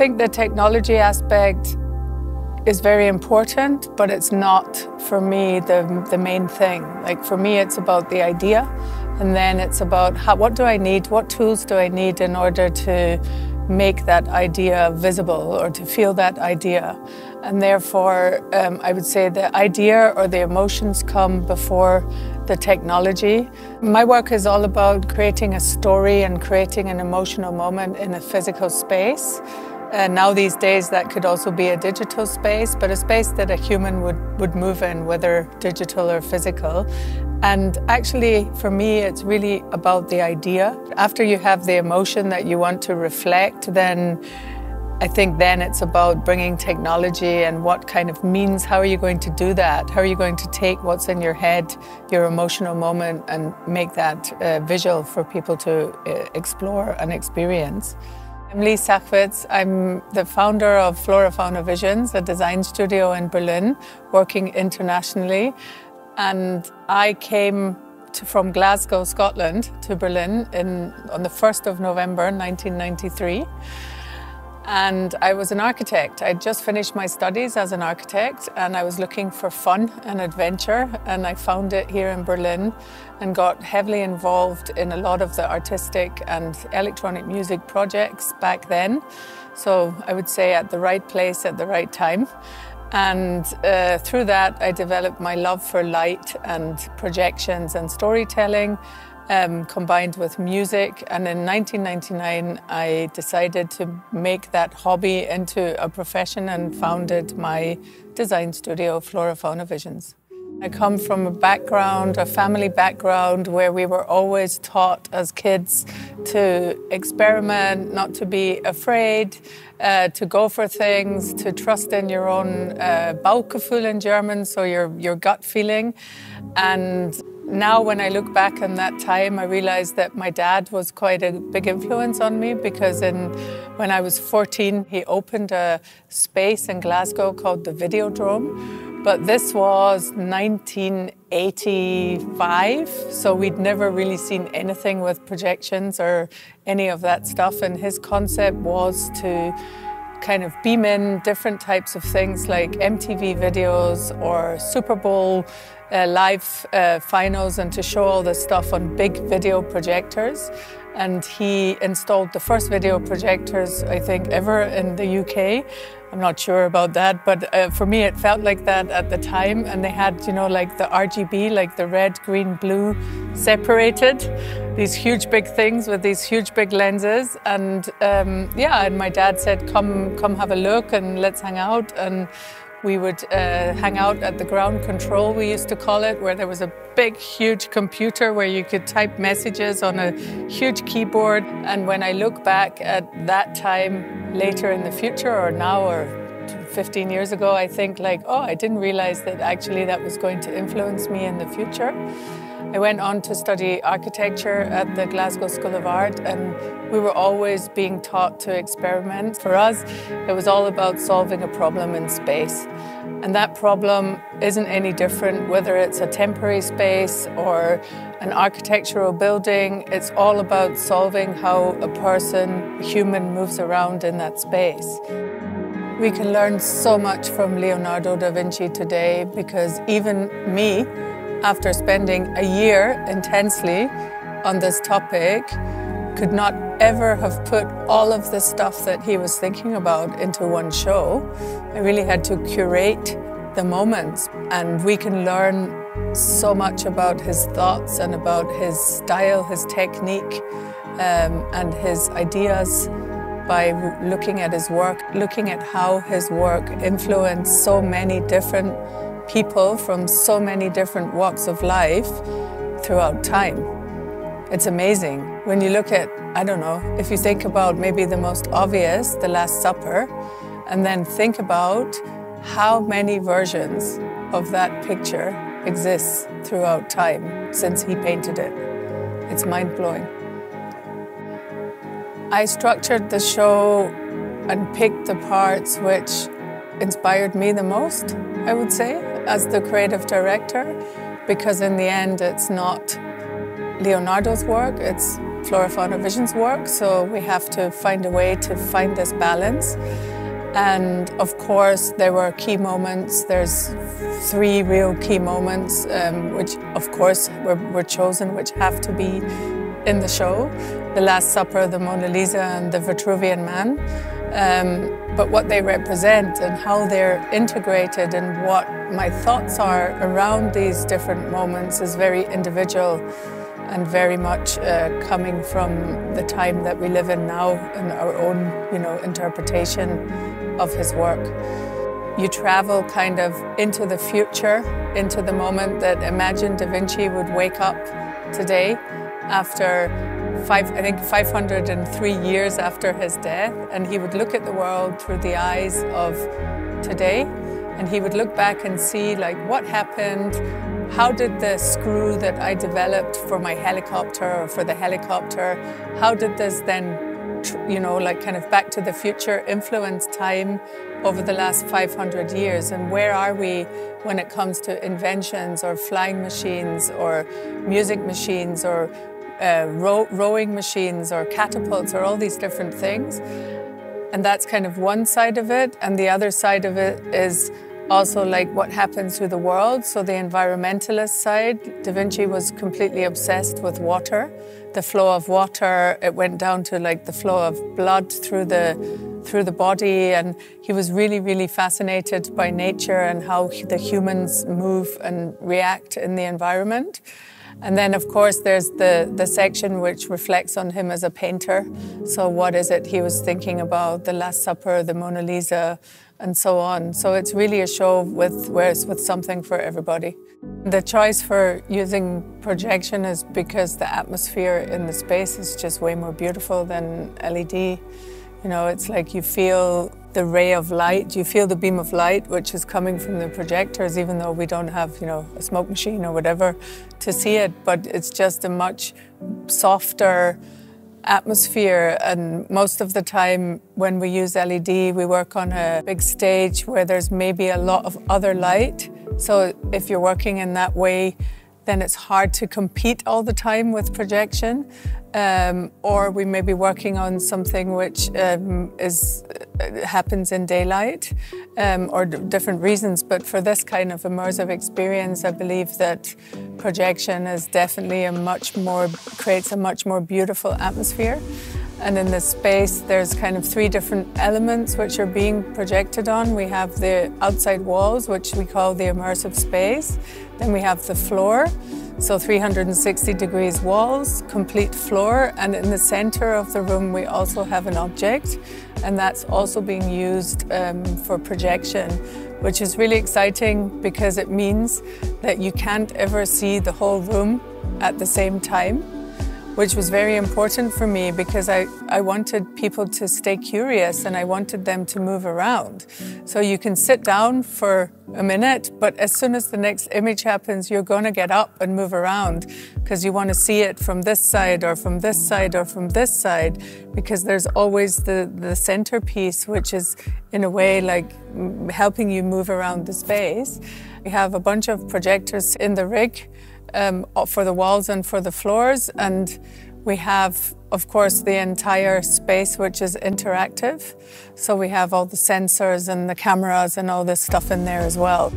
think the technology aspect is very important, but it's not for me the, the main thing. Like for me, it's about the idea, and then it's about how, what do I need, what tools do I need in order to make that idea visible or to feel that idea. And therefore, um, I would say the idea or the emotions come before the technology. My work is all about creating a story and creating an emotional moment in a physical space. And now these days that could also be a digital space, but a space that a human would, would move in, whether digital or physical. And actually, for me, it's really about the idea. After you have the emotion that you want to reflect, then I think then it's about bringing technology and what kind of means, how are you going to do that? How are you going to take what's in your head, your emotional moment, and make that uh, visual for people to uh, explore and experience? I'm Leigh Sachwitz. I'm the founder of Flora Fauna Visions, a design studio in Berlin, working internationally. And I came to, from Glasgow, Scotland, to Berlin in, on the 1st of November 1993. And I was an architect. I'd just finished my studies as an architect and I was looking for fun and adventure. And I found it here in Berlin and got heavily involved in a lot of the artistic and electronic music projects back then. So I would say at the right place at the right time. And uh, through that, I developed my love for light and projections and storytelling, um, combined with music. And in 1999, I decided to make that hobby into a profession and founded my design studio, Flora Fauna Visions. I come from a background, a family background, where we were always taught as kids to experiment, not to be afraid, uh, to go for things, to trust in your own uh, Bauchgefühl in German, so your, your gut feeling. And now when I look back on that time, I realize that my dad was quite a big influence on me because in, when I was 14, he opened a space in Glasgow called the Videodrome but this was 1985, so we'd never really seen anything with projections or any of that stuff. And his concept was to kind of beam in different types of things like MTV videos or Super Bowl uh, live uh, finals and to show all this stuff on big video projectors. And he installed the first video projectors, I think, ever in the UK. I'm not sure about that, but uh, for me it felt like that at the time. And they had, you know, like the RGB, like the red, green, blue separated, these huge big things with these huge big lenses. And um, yeah, and my dad said, come, come have a look and let's hang out. And we would uh, hang out at the ground control, we used to call it, where there was a big, huge computer where you could type messages on a huge keyboard. And when I look back at that time later in the future, or now, or 15 years ago, I think like, oh, I didn't realize that actually that was going to influence me in the future. I went on to study architecture at the Glasgow School of Art, and we were always being taught to experiment. For us, it was all about solving a problem in space. And that problem isn't any different whether it's a temporary space or an architectural building. It's all about solving how a person, human, moves around in that space. We can learn so much from Leonardo da Vinci today because even me, after spending a year intensely on this topic, could not ever have put all of the stuff that he was thinking about into one show. I really had to curate the moments, and we can learn so much about his thoughts and about his style, his technique, um, and his ideas by looking at his work, looking at how his work influenced so many different people from so many different walks of life throughout time. It's amazing. When you look at, I don't know, if you think about maybe the most obvious, the Last Supper, and then think about how many versions of that picture exists throughout time since he painted it. It's mind blowing. I structured the show and picked the parts which inspired me the most, I would say as the creative director because in the end it's not Leonardo's work, it's Flora Fauna Visions work, so we have to find a way to find this balance. And of course, there were key moments. There's three real key moments, um, which of course were, were, chosen, which have to be in the show. The Last Supper, the Mona Lisa, and the Vitruvian Man. Um, but what they represent and how they're integrated and what my thoughts are around these different moments is very individual and very much uh, coming from the time that we live in now and our own, you know, interpretation of his work. You travel kind of into the future, into the moment that Imagine Da Vinci would wake up today after five, I think 503 years after his death, and he would look at the world through the eyes of today, and he would look back and see like what happened, how did the screw that I developed for my helicopter or for the helicopter, how did this then you know, like kind of back to the future influence time over the last 500 years? And where are we when it comes to inventions or flying machines or music machines or uh, row rowing machines or catapults or all these different things. And that's kind of one side of it. And the other side of it is also like what happens to the world. So the environmentalist side, Da Vinci was completely obsessed with water, the flow of water. It went down to like the flow of blood through the through the body, and he was really, really fascinated by nature and how the humans move and react in the environment. And then, of course, there's the, the section which reflects on him as a painter. So, what is it he was thinking about? The Last Supper, the Mona Lisa, and so on. So, it's really a show with, with something for everybody. The choice for using projection is because the atmosphere in the space is just way more beautiful than LED. You know, it's like you feel the ray of light, you feel the beam of light which is coming from the projectors, even though we don't have, you know, a smoke machine or whatever to see it, but it's just a much softer atmosphere. And most of the time when we use LED, we work on a big stage where there's maybe a lot of other light. So if you're working in that way, then it's hard to compete all the time with projection. Um, or we may be working on something which um, is uh, happens in daylight um, or different reasons. But for this kind of immersive experience, I believe that projection is definitely a much more creates a much more beautiful atmosphere. And in this space, there's kind of three different elements which are being projected on. We have the outside walls, which we call the immersive space. Then we have the floor, so 360 degrees walls, complete floor, and in the center of the room we also have an object, and that's also being used um, for projection, which is really exciting because it means that you can't ever see the whole room at the same time which was very important for me because I, I wanted people to stay curious and I wanted them to move around. So you can sit down for a minute, but as soon as the next image happens, you're going to get up and move around because you want to see it from this side or from this side or from this side because there's always the, the centerpiece, which is in a way like helping you move around the space. We have a bunch of projectors in the rig um, for the walls and for the floors. And we have, of course, the entire space which is interactive. So we have all the sensors and the cameras and all this stuff in there as well.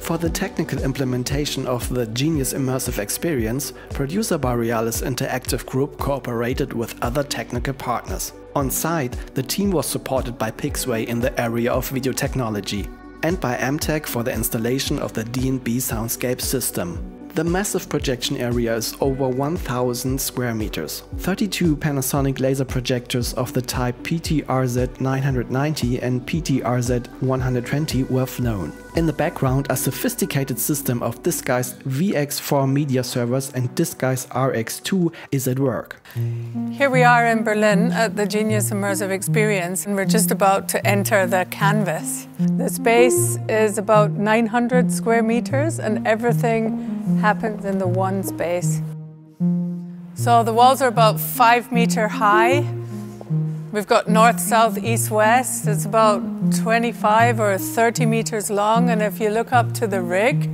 For the technical implementation of the Genius Immersive Experience, producer Borealis Interactive Group cooperated with other technical partners. On site, the team was supported by Pixway in the area of video technology and by Amptec for the installation of the D&B soundscape system. The massive projection area is over 1000 square meters. 32 Panasonic laser projectors of the type PTRZ 990 and PTRZ 120 were flown. In the background, a sophisticated system of Disguise VX4 media servers and Disguise RX2 is at work. Here we are in Berlin at the Genius Immersive Experience and we're just about to enter the canvas. The space is about 900 square meters and everything happens in the one space. So the walls are about five meter high We've got north, south, east, west. It's about 25 or 30 meters long. And if you look up to the rig,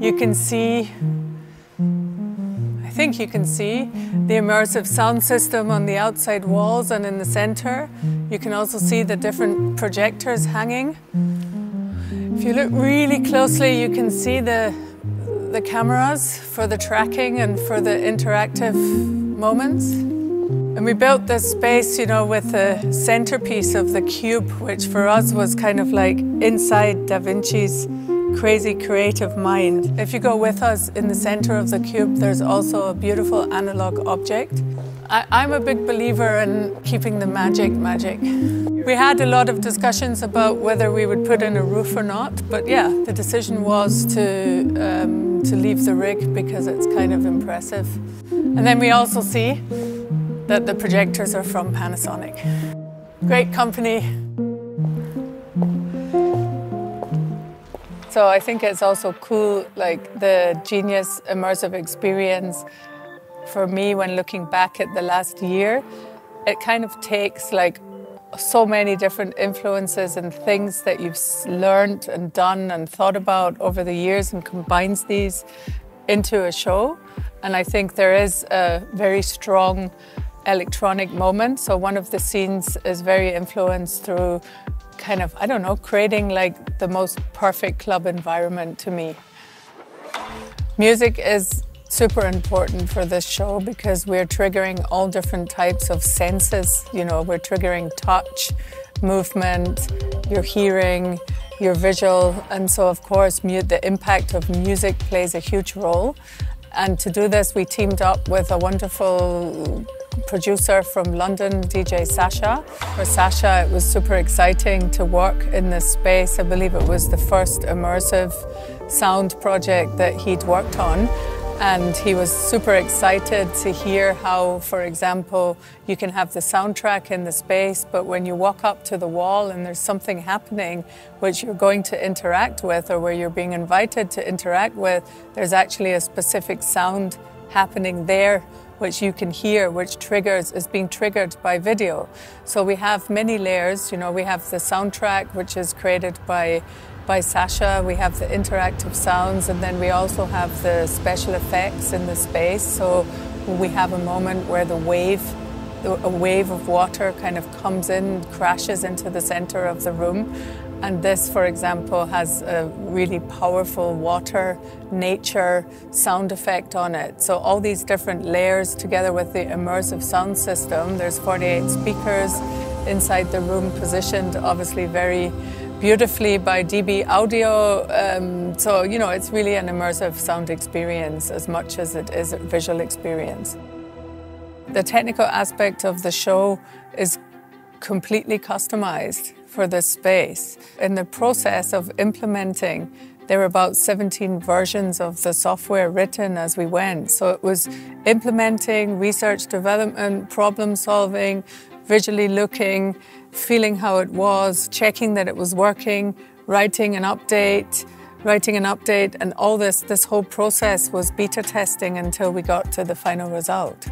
you can see, I think you can see the immersive sound system on the outside walls and in the center. You can also see the different projectors hanging. If you look really closely, you can see the, the cameras for the tracking and for the interactive moments. And we built this space, you know, with the centerpiece of the cube, which for us was kind of like inside Da Vinci's crazy creative mind. If you go with us in the center of the cube, there's also a beautiful analog object. I, am a big believer in keeping the magic magic. We had a lot of discussions about whether we would put in a roof or not, but yeah, the decision was to, um, to leave the rig because it's kind of impressive. And then we also see that the projectors are from Panasonic. Great company. So I think it's also cool, like the Genius immersive experience for me when looking back at the last year, it kind of takes like so many different influences and things that you've learned and done and thought about over the years and combines these into a show. And I think there is a very strong electronic moment. So one of the scenes is very influenced through kind of, I don't know, creating like the most perfect club environment to me. Music is super important for this show because we're triggering all different types of senses. You know, we're triggering touch, movement, your hearing, your visual, and so of course the impact of music plays a huge role. And to do this, we teamed up with a wonderful producer from London, DJ Sasha. For Sasha, it was super exciting to work in this space. I believe it was the first immersive sound project that he'd worked on. And he was super excited to hear how, for example, you can have the soundtrack in the space, but when you walk up to the wall and there's something happening which you're going to interact with or where you're being invited to interact with, there's actually a specific sound happening there which you can hear, which triggers is being triggered by video. So we have many layers. You know, we have the soundtrack, which is created by by Sasha. We have the interactive sounds, and then we also have the special effects in the space. So we have a moment where the wave, a wave of water, kind of comes in, crashes into the center of the room, and this, for example, has a really powerful water, nature sound effect on it. So all these different layers together with the immersive sound system, there's 48 speakers inside the room positioned obviously very beautifully by DB Audio. Um, so, you know, it's really an immersive sound experience as much as it is a visual experience. The technical aspect of the show is completely customized for this space. In the process of implementing, there were about 17 versions of the software written as we went. So it was implementing, research development, problem solving, visually looking, feeling how it was, checking that it was working, writing an update, writing an update, and all this, this whole process was beta testing until we got to the final result.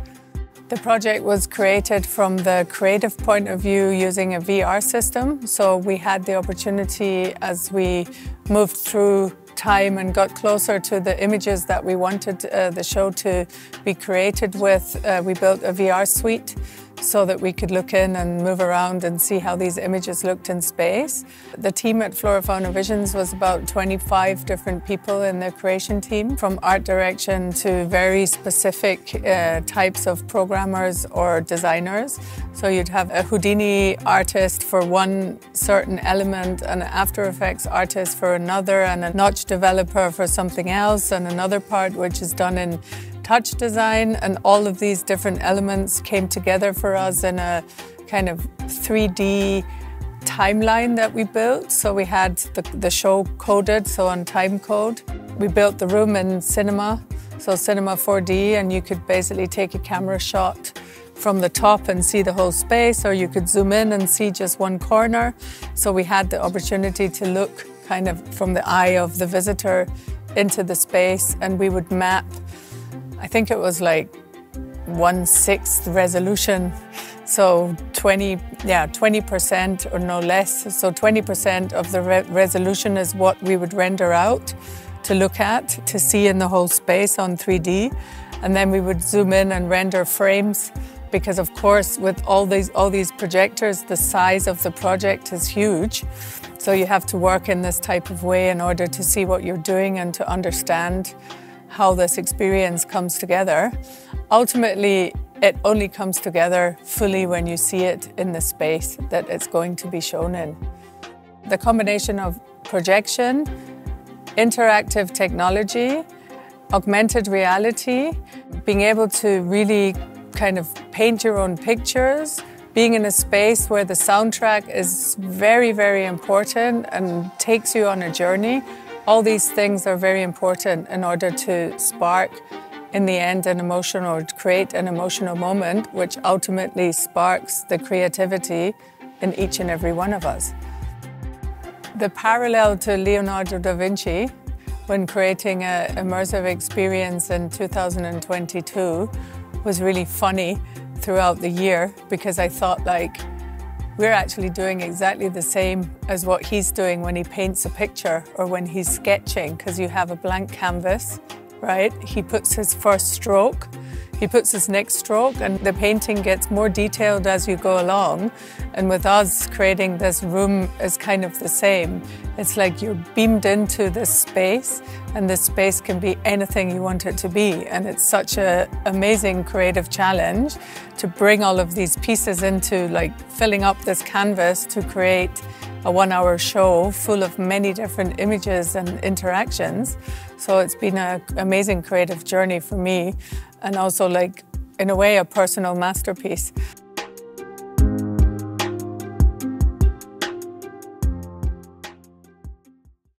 The project was created from the creative point of view using a VR system. So we had the opportunity as we moved through time and got closer to the images that we wanted uh, the show to be created with. Uh, we built a VR suite so that we could look in and move around and see how these images looked in space. The team at Flora Fauna Visions was about 25 different people in the creation team, from art direction to very specific uh, types of programmers or designers. So you'd have a Houdini artist for one certain element, an After Effects artist for another, and a notch developer for something else, and another part which is done in touch design and all of these different elements came together for us in a kind of 3D timeline that we built. So we had the, the show coded, so on time code. We built the room in cinema, so cinema 4D, and you could basically take a camera shot from the top and see the whole space, or you could zoom in and see just one corner. So we had the opportunity to look kind of from the eye of the visitor into the space, and we would map I think it was like one sixth resolution. So 20, yeah, 20% or no less. So 20% of the re resolution is what we would render out to look at, to see in the whole space on 3D. And then we would zoom in and render frames because of course with all these all these projectors the size of the project is huge so you have to work in this type of way in order to see what you're doing and to understand how this experience comes together ultimately it only comes together fully when you see it in the space that it's going to be shown in the combination of projection interactive technology augmented reality being able to really kind of paint your own pictures, being in a space where the soundtrack is very, very important and takes you on a journey. All these things are very important in order to spark, in the end, an emotional or create an emotional moment, which ultimately sparks the creativity in each and every one of us. The parallel to Leonardo da Vinci when creating an immersive experience in 2022 was really funny throughout the year because I thought like we're actually doing exactly the same as what he's doing when he paints a picture or when he's sketching because you have a blank canvas, right? He puts his first stroke he puts his next stroke and the painting gets more detailed as you go along. And with us creating this room is kind of the same. It's like you're beamed into this space and this space can be anything you want it to be. And it's such an amazing creative challenge to bring all of these pieces into like filling up this canvas to create a one hour show full of many different images and interactions. So it's been an amazing creative journey for me and also like in a way a personal masterpiece.